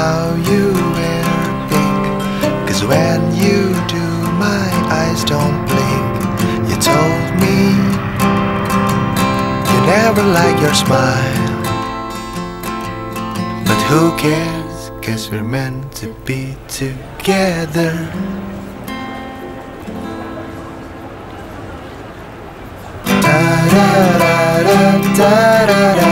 how you wear pink. Cause when you do my eyes don't blink. You told me You never like your smile. But who cares? Cause we're meant to be together. Da da da da da, da.